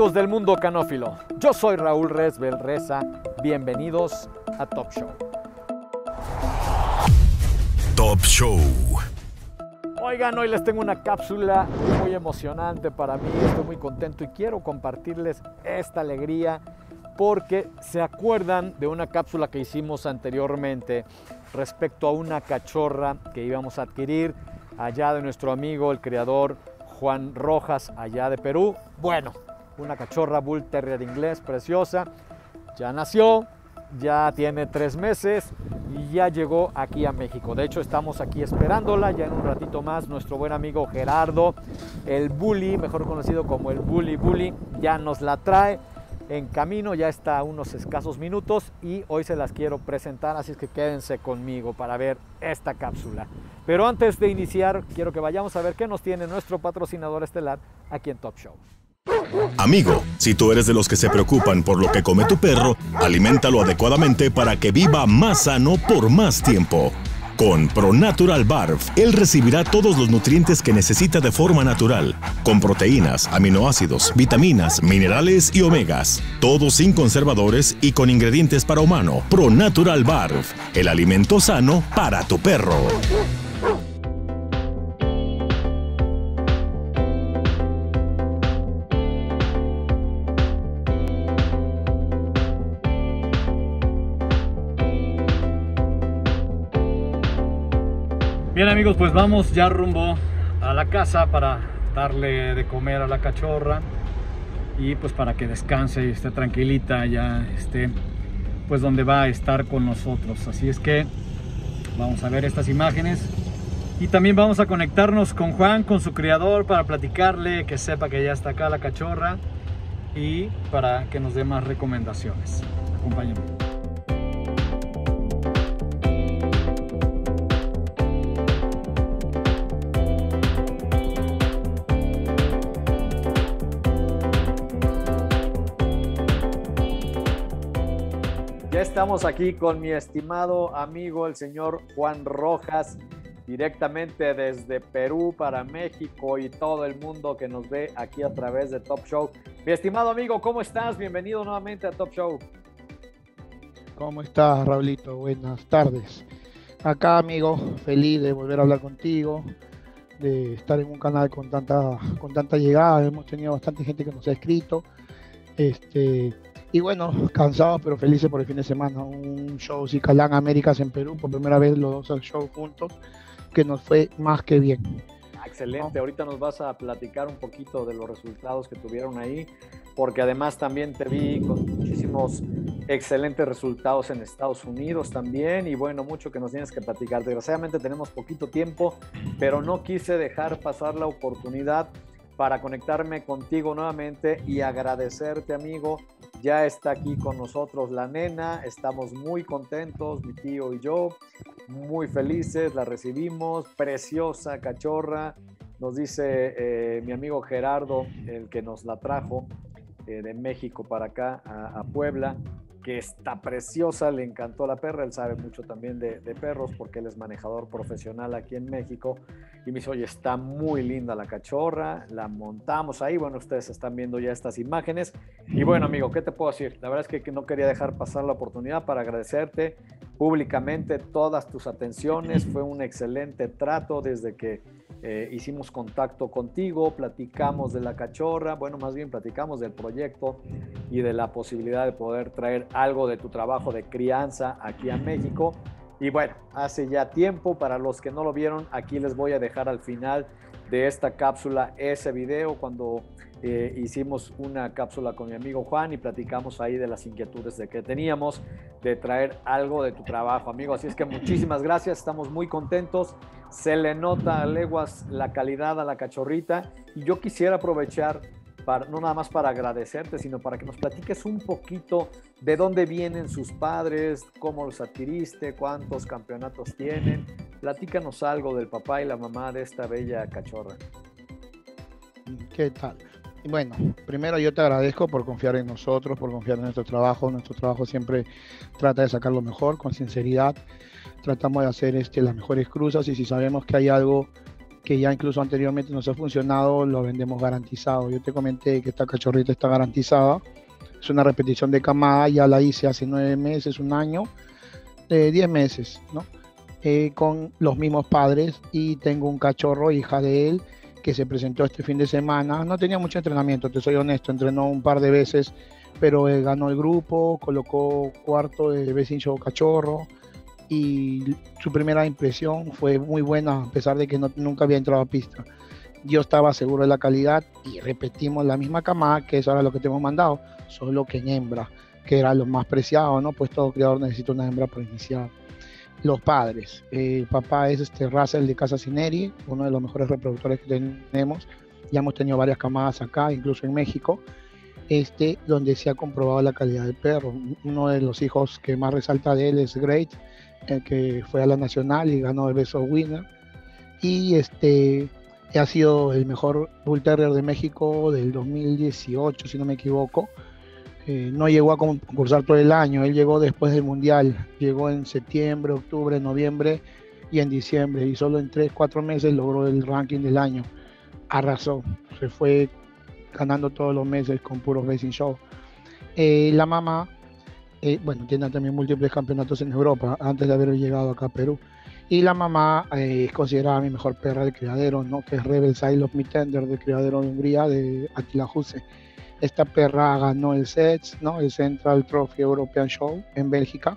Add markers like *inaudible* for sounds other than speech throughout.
¿Qué tal amigos del mundo canófilo? Yo soy Raúl Resbel Reza. Bienvenidos a Top Show. Top Show. Oigan, hoy les tengo una cápsula muy emocionante para mí. Estoy muy contento y quiero compartirles esta alegría porque se acuerdan de una cápsula que hicimos anteriormente respecto a una cachorra que íbamos a adquirir allá de nuestro amigo, el creador Juan Rojas, allá de Perú. Bueno, una cachorra Bull Terrier inglés preciosa. Ya nació, ya tiene tres meses y ya llegó aquí a México. De hecho, estamos aquí esperándola. Ya en un ratito más, nuestro buen amigo Gerardo, el Bully, mejor conocido como el Bully Bully, ya nos la trae en camino, ya está a unos escasos minutos y hoy se las quiero presentar, así es que quédense conmigo para ver esta cápsula. Pero antes de iniciar, quiero que vayamos a ver qué nos tiene nuestro patrocinador estelar aquí en Top Show. Amigo, si tú eres de los que se preocupan por lo que come tu perro, aliméntalo adecuadamente para que viva más sano por más tiempo. Con ProNatural Barf, él recibirá todos los nutrientes que necesita de forma natural, con proteínas, aminoácidos, vitaminas, minerales y omegas, todo sin conservadores y con ingredientes para humano. ProNatural Barf, el alimento sano para tu perro. Bien amigos, pues vamos ya rumbo a la casa para darle de comer a la cachorra y pues para que descanse y esté tranquilita ya esté pues donde va a estar con nosotros. Así es que vamos a ver estas imágenes y también vamos a conectarnos con Juan, con su criador para platicarle que sepa que ya está acá la cachorra y para que nos dé más recomendaciones. Acompáñenme. Ya estamos aquí con mi estimado amigo, el señor Juan Rojas, directamente desde Perú para México y todo el mundo que nos ve aquí a través de Top Show. Mi estimado amigo, ¿cómo estás? Bienvenido nuevamente a Top Show. ¿Cómo estás, Raulito? Buenas tardes. Acá, amigo, feliz de volver a hablar contigo, de estar en un canal con tanta, con tanta llegada. Hemos tenido bastante gente que nos ha escrito. Este, y bueno, cansados pero felices por el fin de semana. Un show Cicalán Américas en Perú, por primera vez los dos shows juntos, que nos fue más que bien. Ah, excelente, ahorita nos vas a platicar un poquito de los resultados que tuvieron ahí, porque además también te vi con muchísimos excelentes resultados en Estados Unidos también y bueno, mucho que nos tienes que platicar. Desgraciadamente tenemos poquito tiempo, pero no quise dejar pasar la oportunidad para conectarme contigo nuevamente y agradecerte, amigo. Ya está aquí con nosotros la nena, estamos muy contentos, mi tío y yo, muy felices, la recibimos, preciosa cachorra, nos dice eh, mi amigo Gerardo, el que nos la trajo eh, de México para acá, a, a Puebla, que está preciosa, le encantó la perra, él sabe mucho también de, de, perros porque él es manejador profesional aquí en México y me dice, oye, está muy linda la cachorra, la montamos ahí, bueno, ustedes están viendo ya estas imágenes y bueno, amigo, ¿qué te puedo decir? La verdad es que no quería dejar pasar la oportunidad para agradecerte públicamente todas tus atenciones, *clears throat* fue un excelente trato desde que eh, hicimos contacto contigo, platicamos de la cachorra, bueno, más bien platicamos del proyecto y de la posibilidad de poder traer algo de tu trabajo de crianza aquí a México. Y bueno, hace ya tiempo, para los que no lo vieron, aquí les voy a dejar al final de esta cápsula ese video cuando eh, hicimos una cápsula con mi amigo Juan y platicamos ahí de las inquietudes de que teníamos de traer algo de tu trabajo, amigo. Así es que muchísimas gracias, estamos muy contentos. Se le nota a leguas la calidad a la cachorrita y yo quisiera aprovechar para, no nada más para agradecerte, sino para que nos platiques un poquito de dónde vienen sus padres, cómo los adquiriste, cuántos campeonatos tienen. Platícanos algo del papá y la mamá de esta bella cachorra. ¿Qué tal? Bueno, primero yo te agradezco por confiar en nosotros, por confiar en nuestro trabajo. Nuestro trabajo siempre trata de sacar lo mejor, con sinceridad. Tratamos de hacer este, las mejores cruzas y si sabemos que hay algo que ya incluso anteriormente nos ha funcionado, lo vendemos garantizado. Yo te comenté que esta cachorrita está garantizada. Es una repetición de camada, ya la hice hace nueve meses, un año, eh, diez meses, ¿no? Eh, con los mismos padres y tengo un cachorro, hija de él, que se presentó este fin de semana. No tenía mucho entrenamiento, te soy honesto, entrenó un par de veces, pero eh, ganó el grupo, colocó cuarto de Besincho Cachorro y su primera impresión fue muy buena, a pesar de que nunca había entrado a pista. Yo estaba seguro de la calidad y repetimos la misma camada, que es ahora lo que te hemos mandado, solo que en hembra, que era lo más preciado, ¿no? Pues todo criador necesita una hembra para iniciar los padres. el papá es este Russell de Casa Cineri, uno de los mejores reproductores que tenemos. Ya hemos tenido varias camadas acá, incluso en México, este, donde se ha comprobado la calidad del perro. Uno de los hijos que más resalta de él es Great, el que fue a la Nacional y ganó el Beso Winner. Y este ha sido el mejor Bull Terrier de México del 2018, si no me equivoco eh, no llegó a concursar todo el año, él llegó después del Mundial, llegó en septiembre, octubre, noviembre y en diciembre, y solo en 3, 4 meses logró el ranking del año. Arrasó, se fue ganando todos los meses con puros racing show. Eh, la mamá, eh, bueno, tiene también múltiples campeonatos en Europa antes de haber llegado acá a Perú. Y la mamá es considerada mi mejor perra de criadero, ¿no? que es Rebel Side of Me Tender de criadero de Hungría de Attila Huse esta perra ganó el SETS, ¿no? el Central Trophy European Show en Bélgica.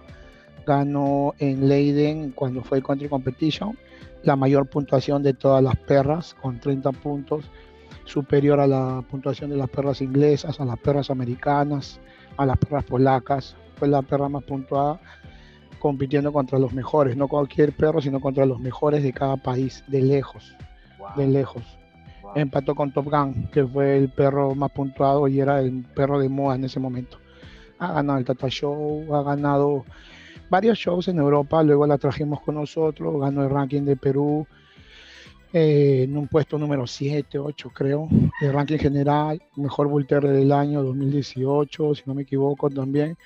Ganó en Leiden cuando fue el Country Competition la mayor puntuación de todas las perras con 30 puntos, superior a la puntuación de las perras inglesas, a las perras americanas, a las perras polacas. Fue la perra más puntuada compitiendo contra los mejores, no cualquier perro, sino contra los mejores de cada país, de lejos, de lejos empató con Top Gun, que fue el perro más puntuado y era el perro de moda en ese momento. Ha ganado el Tata Show, ha ganado varios shows en Europa, luego la trajimos con nosotros, ganó el ranking de Perú eh, en un puesto número 7, 8 creo, el ranking general, mejor Volterre del año 2018, si no me equivoco también.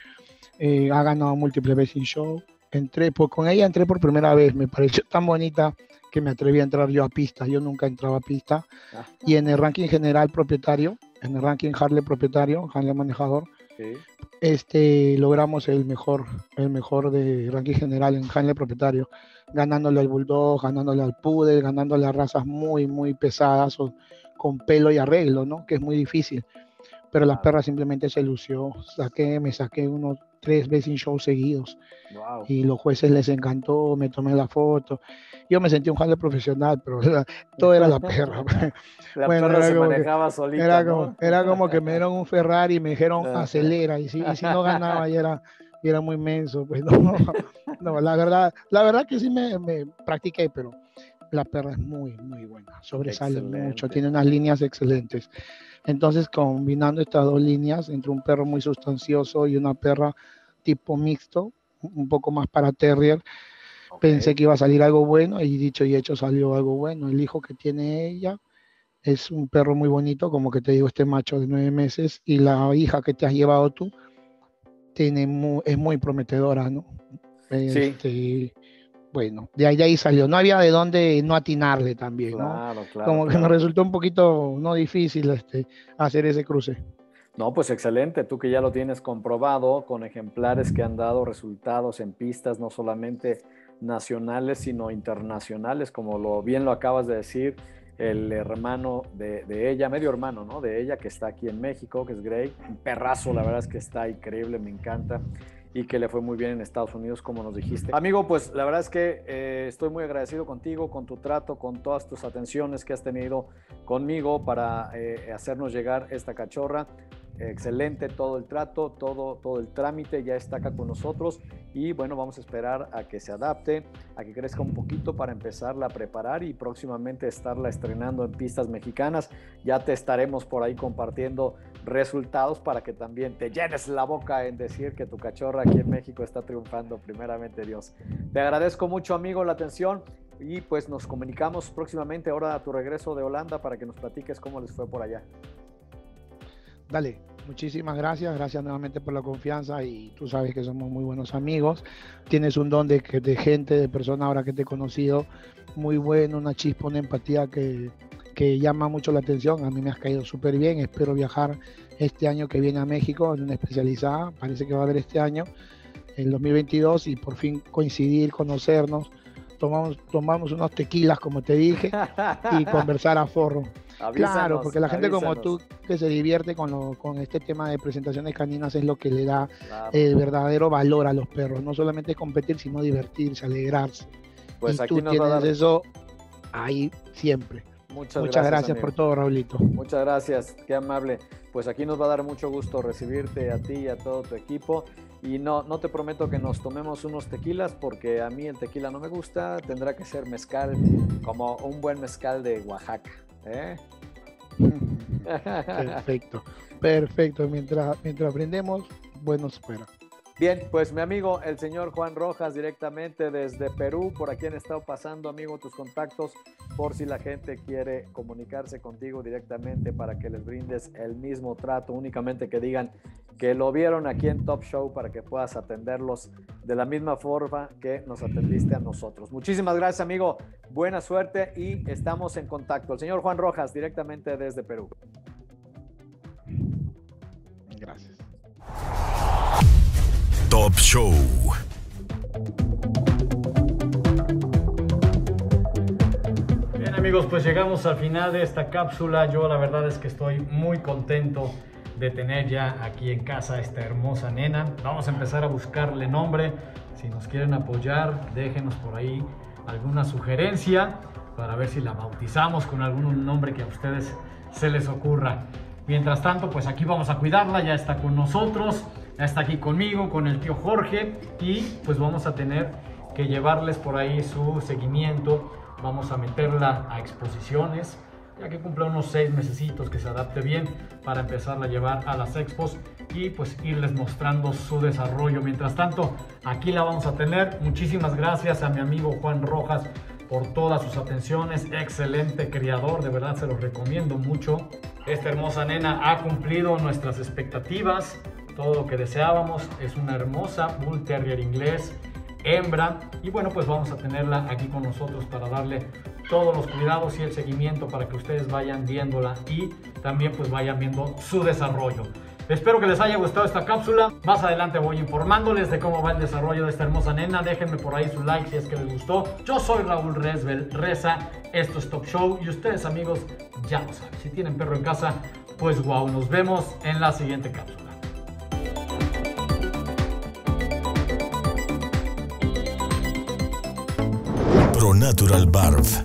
Eh, ha ganado múltiples veces en show. Entré, pues con ella entré por primera vez, me pareció tan bonita que me atreví a entrar yo a pista. Yo nunca entraba a pista. Ah. Y en el ranking general propietario, en el ranking Harley propietario, Harley manejador, este, logramos el mejor, el mejor de ranking general en Harley propietario, ganándole al Bulldog, ganándole al Poodle, ganándole a razas muy, muy pesadas o con pelo y arreglo, ¿no? Que es muy difícil. Pero las perras simplemente se lució. Saqué, me saqué unos tres veces en shows seguidos. Y los jueces les encantó, me tomé la foto. Yo me sentí un jale profesional, pero todo era la perra. *laughs* la bueno, perra se manejaba solita. Era, como, era como que me dieron un Ferrari y me dijeron *laughs* acelera. Y si, y si no ganaba, y era, y era muy menso. Pues *laughs* no, no, la verdad, la verdad que sí me, me practiqué, pero la perra es muy, muy buena. Sobresale mucho, tiene unas líneas excelentes. Entonces, combinando estas dos líneas entre un perro muy sustancioso y una perra tipo mixto, un poco más para terrier, pensé que iba a salir algo bueno y dicho y hecho salió algo bueno. El hijo que tiene ella es un perro muy bonito, como que te digo, este macho de nueve meses, y la hija que te has llevado tú tiene es muy prometedora, ¿no? Sí. Bueno, de ahí, ahí salió. No había de dónde no atinarle también, ¿no? Como que me resultó un poquito no difícil este, hacer ese cruce. No, pues excelente, tú que ya lo tienes comprobado con ejemplares que han dado resultados en pistas no solamente nacionales, sino internacionales, como lo bien lo acabas de decir, el hermano de, de, ella, medio hermano, ¿no? De ella que está aquí en México, que es Grey, un perrazo, la verdad es que está increíble, me encanta y que le fue muy bien en Estados Unidos, como nos dijiste. Amigo, pues la verdad es que eh, estoy muy agradecido contigo, con tu trato, con todas tus atenciones que has tenido conmigo para eh, hacernos llegar esta cachorra excelente todo el trato, todo, todo el trámite, ya está acá con nosotros y bueno, vamos a esperar a que se adapte, a que crezca un poquito para empezarla a preparar y próximamente estarla estrenando en pistas mexicanas. Ya te estaremos por ahí compartiendo resultados para que también te llenes la boca en decir que tu cachorra aquí en México está triunfando, primeramente Dios. Te agradezco mucho amigo la atención y pues nos comunicamos próximamente ahora a tu regreso de Holanda para que nos platiques cómo les fue por allá. Dale, Muchísimas gracias, gracias nuevamente por la confianza y tú sabes que somos muy buenos amigos. Tienes un don de, de gente, de persona ahora que te he conocido, muy bueno, una chispa, una empatía que, que llama mucho la atención. A mí me has caído súper bien. Espero viajar este año que viene a México en una especializada. Parece que va a haber este año, el 2022, y por fin coincidir, conocernos. Tomamos, tomamos unos tequilas, como te dije, y *laughs* conversar a forro claro, porque la gente como tú que se divierte con, con este tema de presentaciones caninas es lo que le da el verdadero valor a los perros. No solamente competir, sino divertirse, alegrarse. Pues y aquí tú nos tienes eso ahí siempre. Muchas, Muchas gracias, por todo, Raulito. Muchas gracias, qué amable. Pues aquí nos va a dar mucho gusto recibirte a ti y a todo tu equipo. Y no, no te prometo que nos tomemos unos tequilas porque a mí el tequila no me gusta. Tendrá que ser mezcal como un buen mezcal de Oaxaca. ¿Eh? *laughs* perfecto, *laughs* perfecto. Mientras, mientras aprendemos, bueno espera. Bien, pues mi amigo, el señor Juan Rojas, directamente desde Perú, por aquí han estado pasando, amigo, tus contactos, por si la gente quiere comunicarse contigo directamente para que les brindes el mismo trato, únicamente que digan que lo vieron aquí en Top Show para que puedas atenderlos de la misma forma que nos atendiste a nosotros. Muchísimas gracias, amigo. Buena suerte y estamos en contacto. El señor Juan Rojas, directamente desde Perú. Gracias. Top Show. Bien amigos, pues llegamos al final de esta cápsula. Yo la verdad es que estoy muy contento de tener ya aquí en casa esta hermosa nena. Vamos a empezar a buscarle nombre. Si nos quieren apoyar, déjenos por ahí alguna sugerencia para ver si la bautizamos con algún nombre que a ustedes se les ocurra. Mientras tanto, pues aquí vamos a cuidarla, ya está con nosotros está aquí conmigo, con el tío Jorge y pues vamos a tener que llevarles por ahí su seguimiento. Vamos a meterla a exposiciones, ya que cumple unos seis mesecitos que se adapte bien para empezarla a llevar a las expos y pues irles mostrando su desarrollo. Mientras tanto, aquí la vamos a tener. Muchísimas gracias a mi amigo Juan Rojas por todas sus atenciones. Excelente criador, de verdad se los recomiendo mucho. Esta hermosa nena ha cumplido nuestras expectativas todo lo que deseábamos. Es una hermosa Bull Terrier inglés, hembra. Y bueno, pues vamos a tenerla aquí con nosotros para darle todos los cuidados y el seguimiento para que ustedes vayan viéndola y también pues vayan viendo su desarrollo. Espero que les haya gustado esta cápsula. Más adelante voy informándoles de cómo va el desarrollo de esta hermosa nena. Déjenme por ahí su like si es que les gustó. Yo soy Raúl Resbel Reza. Esto es Top Show y ustedes amigos ya lo saben. Si tienen perro en casa, pues wow. Nos vemos en la siguiente cápsula. Natural Barf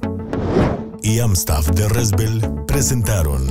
y Amstaff de Resbel presentaron